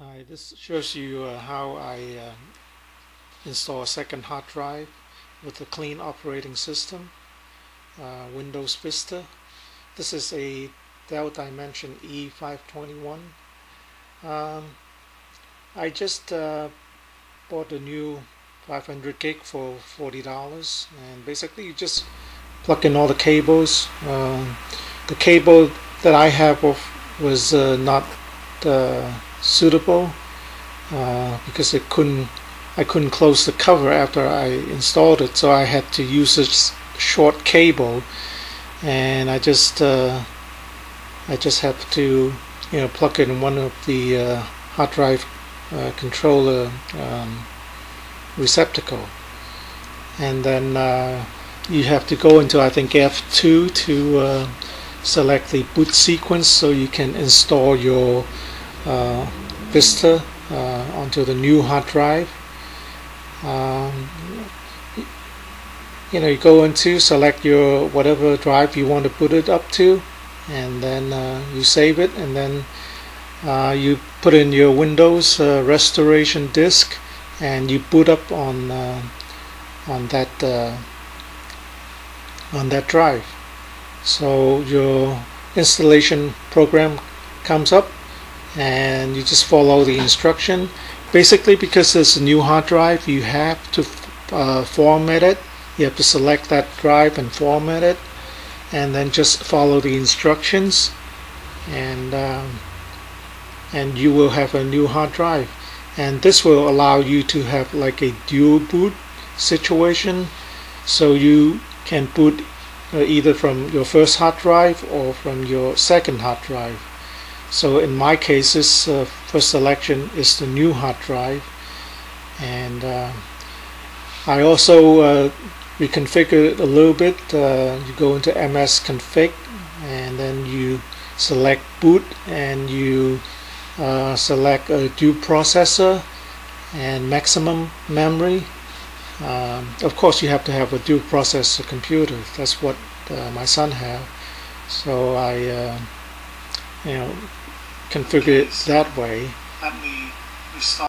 Hi, this shows you uh, how I uh, install a second hard drive with a clean operating system, uh, Windows Vista. This is a Dell Dimension E521. Um, I just uh, bought a new 500 gig for $40 and basically you just plug in all the cables. Um, the cable that I have was uh, not uh, suitable uh, because it couldn't I couldn't close the cover after I installed it so I had to use this short cable. And I just uh, I just have to you know plug in one of the uh, hard drive uh, controller um, receptacle. And then uh, you have to go into I think F2 to uh, select the boot sequence so you can install your Vista uh, onto the new hard drive. Um, you know, you go into select your whatever drive you want to put it up to, and then uh, you save it, and then uh, you put in your Windows uh, restoration disk, and you boot up on uh, on that on that drive. So your installation program comes up and you just follow the instruction. Basically because it's a new hard drive you have to uh, format it. You have to select that drive and format it and then just follow the instructions and um, and you will have a new hard drive. And this will allow you to have like a dual boot situation. So you can boot uh, either from your first hard drive or from your second hard drive so in my case this uh, first selection is the new hard drive. And uh, I also uh, reconfigure it a little bit. Uh, you go into MS config and then you select boot and you uh, select a dual processor and maximum memory. Um, of course you have to have a dual processor computer. That's what uh, my son have. So I you know configure it that way Let me restart.